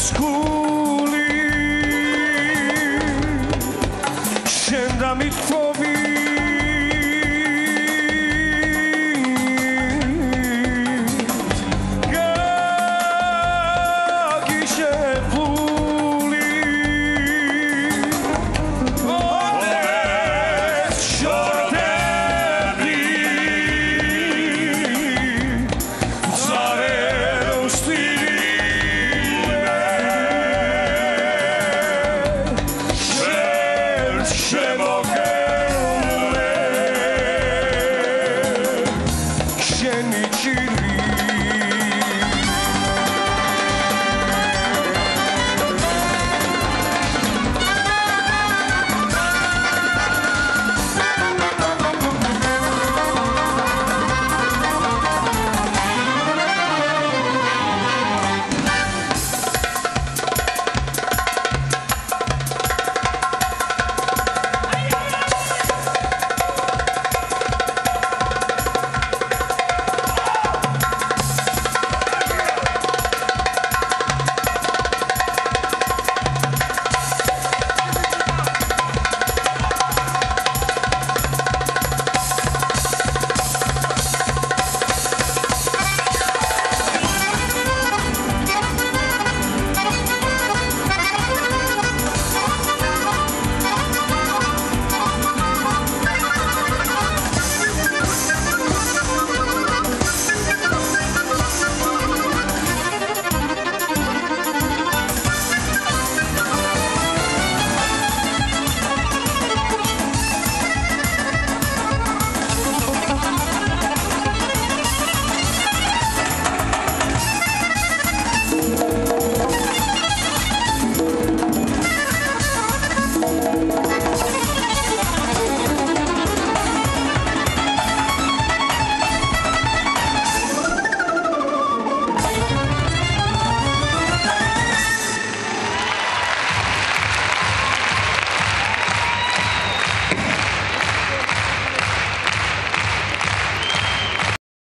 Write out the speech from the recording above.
სკული. შენ დამითხოვი 黎明